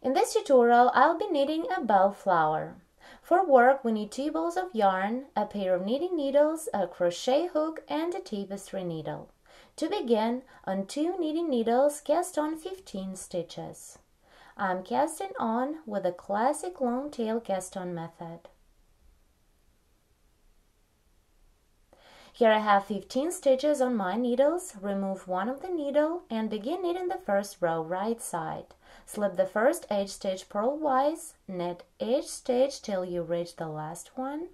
In this tutorial, I'll be knitting a bell flower. For work, we need two balls of yarn, a pair of knitting needles, a crochet hook, and a tapestry needle. To begin, on two knitting needles, cast on 15 stitches. I'm casting on with the classic long tail cast on method. Here I have 15 stitches on my needles. Remove one of the needle and begin knitting the first row right side. Slip the first edge stitch purlwise, knit each stitch till you reach the last one.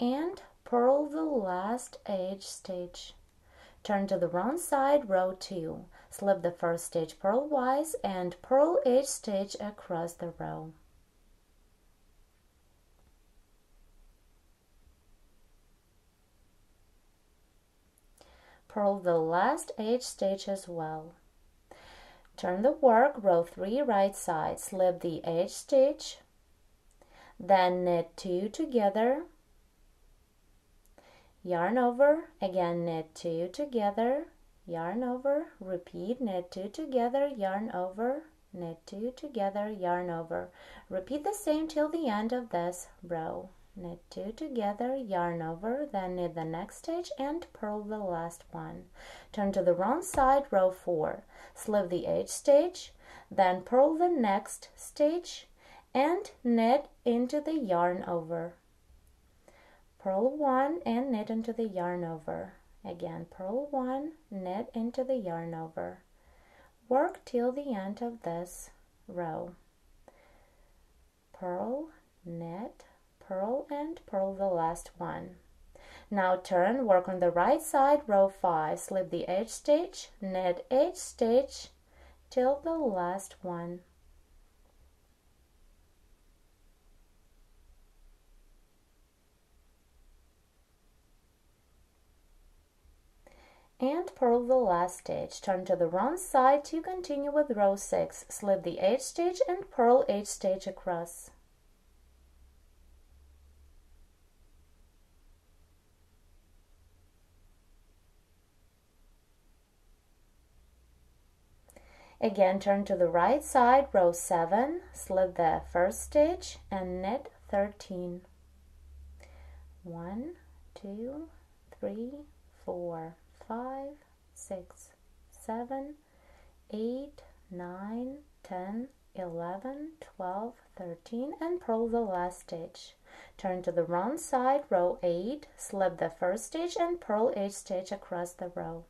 And purl the last edge stitch. Turn to the wrong side, row 2. Slip the first stitch purlwise and purl each stitch across the row. Purl the last edge stitch as well. Turn the work, row 3 right side, slip the edge stitch, then knit 2 together, yarn over again knit two together yarn over repeat knit two together yarn over knit two together yarn over. Repeat the same till the end of this row knit two together yarn over then knit the next stitch and purl the last one. Turn to the wrong side row 4 slip the edge stitch then purl the next stitch and knit into the yarn over. Purl one and knit into the yarn over. Again purl one knit into the yarn over. Work till the end of this row. Purl knit purl and purl the last one now turn work on the right side row 5 slip the edge stitch knit edge stitch till the last one and purl the last stitch. Turn to the wrong side to continue with row 6. Slip the edge stitch and purl each stitch across. Again, turn to the right side, row 7, slip the first stitch and knit 13. 1, 2, 3, 4, five, six, seven, eight, nine, ten, eleven, twelve, thirteen, and purl the last stitch. Turn to the wrong side, row 8, slip the first stitch and purl each stitch across the row.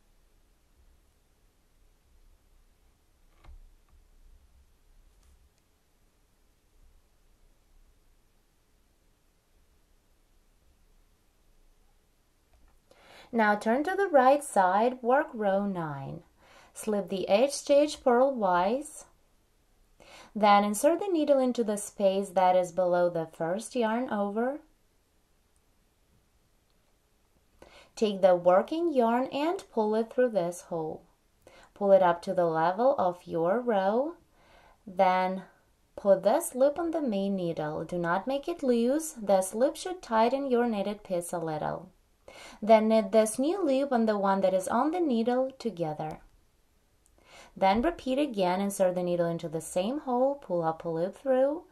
Now turn to the right side, work row 9. Slip the edge stitch purlwise. Then insert the needle into the space that is below the first yarn over. Take the working yarn and pull it through this hole. Pull it up to the level of your row. Then put this loop on the main needle. Do not make it loose. This loop should tighten your knitted piece a little. Then knit this new loop and the one that is on the needle together. Then repeat again, insert the needle into the same hole, pull up a loop through,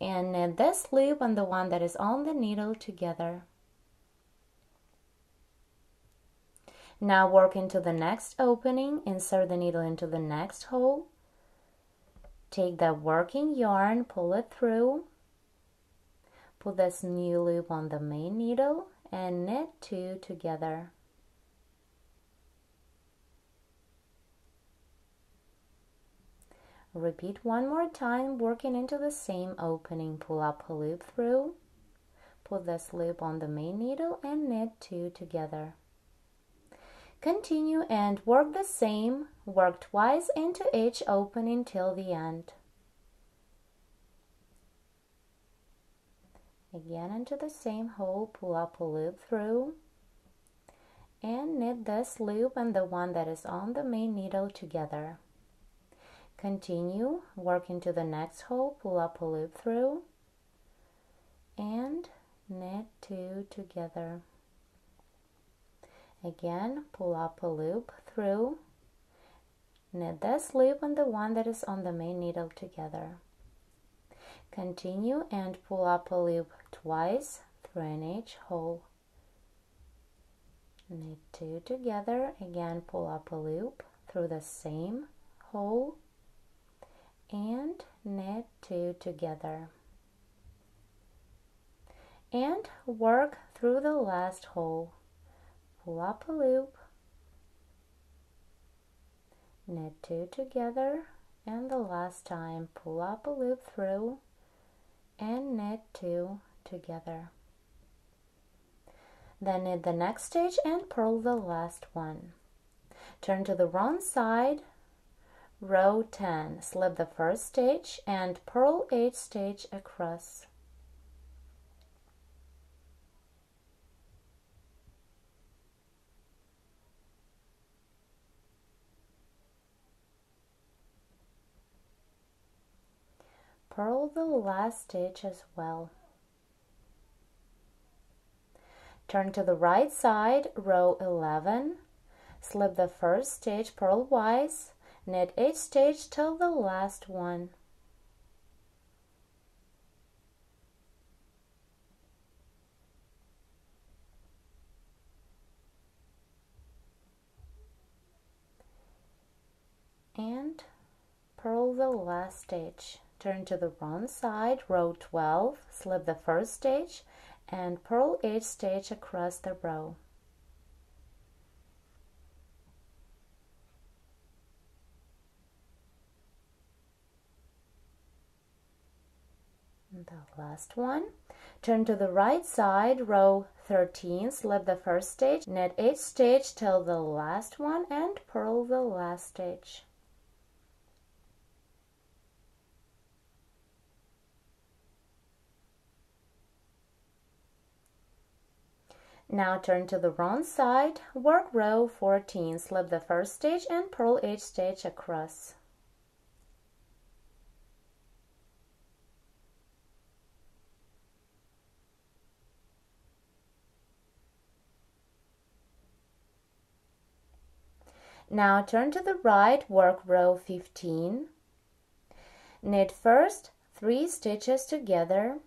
and knit this loop and the one that is on the needle together. Now work into the next opening, insert the needle into the next hole, take the working yarn, pull it through, put this new loop on the main needle, and knit two together. Repeat one more time, working into the same opening. Pull up a loop through, put this loop on the main needle and knit two together. Continue and work the same, work twice into each opening till the end. Again into the same hole pull up a loop through and knit this loop and the one that is on the main needle together. Continue work into the next hole pull up a loop through and knit two together. Again pull up a loop through knit this loop and the one that is on the main needle together. Continue and pull up a loop twice through an H hole. Knit two together. Again pull up a loop through the same hole. And knit two together. And work through the last hole. Pull up a loop. Knit two together. And the last time pull up a loop through. And knit two together. Then knit the next stitch and purl the last one. Turn to the wrong side row 10 slip the first stitch and purl 8 stitch across. Purl the last stitch as well turn to the right side row 11 slip the first stitch purlwise knit each stitch till the last one. And purl the last stitch. Turn to the wrong side row 12 slip the first stitch and purl each stitch across the row. The last one. Turn to the right side row 13 slip the first stitch knit each stitch till the last one and purl the last stitch Now turn to the wrong side, work row 14, slip the first stitch and purl each stitch across. Now turn to the right, work row 15. Knit first 3 stitches together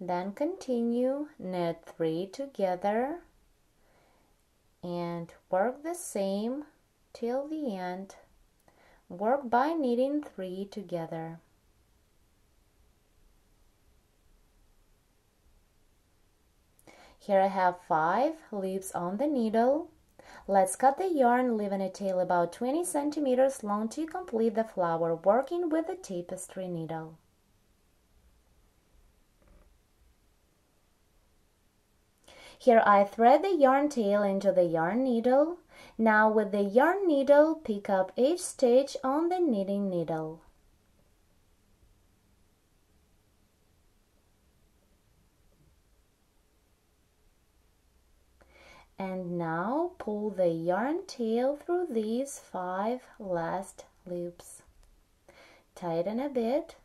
then continue knit 3 together and work the same till the end. Work by knitting 3 together. Here I have 5 loops on the needle. Let's cut the yarn leaving a tail about 20 centimeters long to complete the flower working with the tapestry needle. Here I thread the yarn tail into the yarn needle. Now with the yarn needle, pick up each stitch on the knitting needle. And now pull the yarn tail through these five last loops. Tighten a bit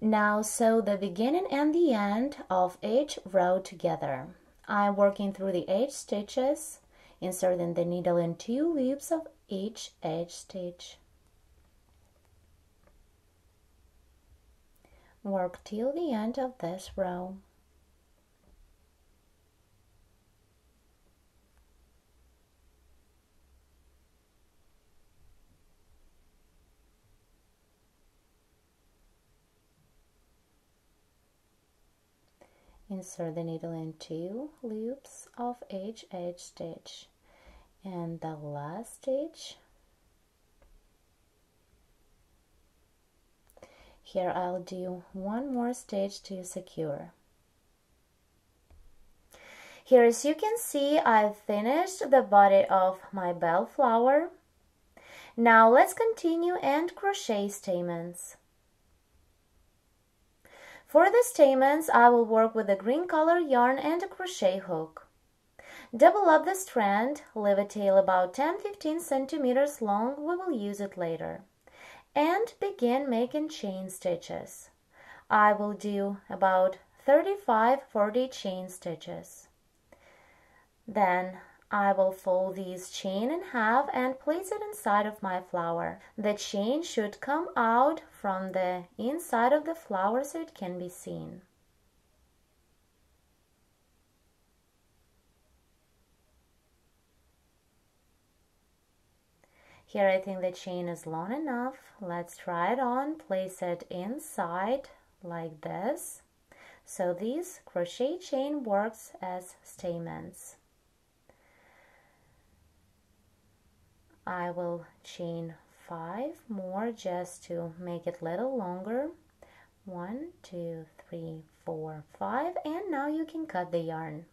now sew the beginning and the end of each row together. I'm working through the edge stitches, inserting the needle in two loops of each edge stitch. Work till the end of this row. Insert the needle in two loops of each edge stitch. And the last stitch. Here I'll do one more stitch to secure. Here as you can see I've finished the body of my bell flower. Now let's continue and crochet stamens for the stamens, I will work with a green color yarn and a crochet hook. Double up the strand, leave a tail about 10-15 centimeters long, we will use it later. And begin making chain stitches. I will do about 35-40 chain stitches. Then I will fold this chain in half and place it inside of my flower. The chain should come out from the inside of the flower so it can be seen. Here I think the chain is long enough. Let's try it on. Place it inside like this. So this crochet chain works as stamens. I will chain five more just to make it a little longer. One two three four five and now you can cut the yarn.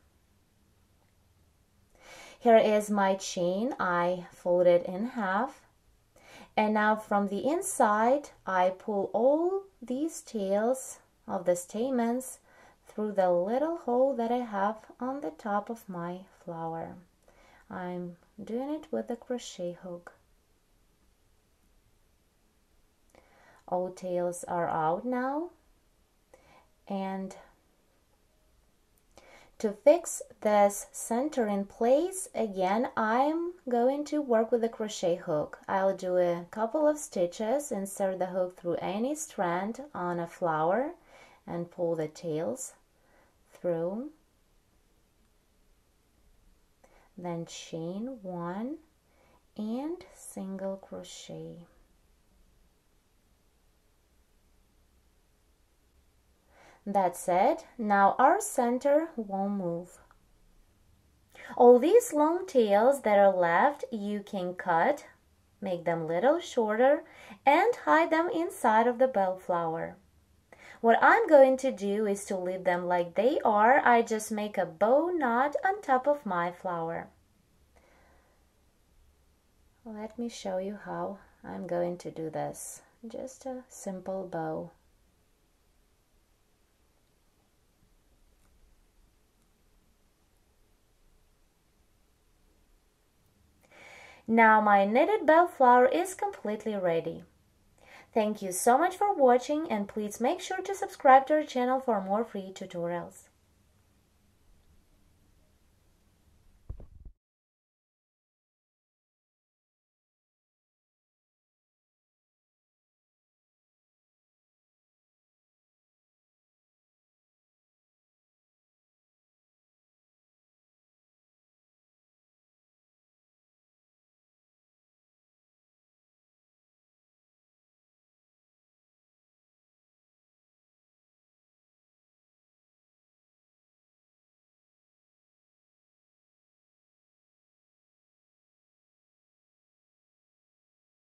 Here is my chain I fold it in half. And now from the inside I pull all these tails of the stamens through the little hole that I have on the top of my flower I'm doing it with a crochet hook. All tails are out now. And to fix this center in place again I'm going to work with a crochet hook. I'll do a couple of stitches insert the hook through any strand on a flower and pull the tails through then chain one and single crochet. That's it now our center won't move. All these long tails that are left you can cut make them little shorter and hide them inside of the bellflower what I'm going to do is to leave them like they are. I just make a bow knot on top of my flower. Let me show you how I'm going to do this. Just a simple bow. Now my knitted bellflower is completely ready. Thank you so much for watching and please make sure to subscribe to our channel for more free tutorials.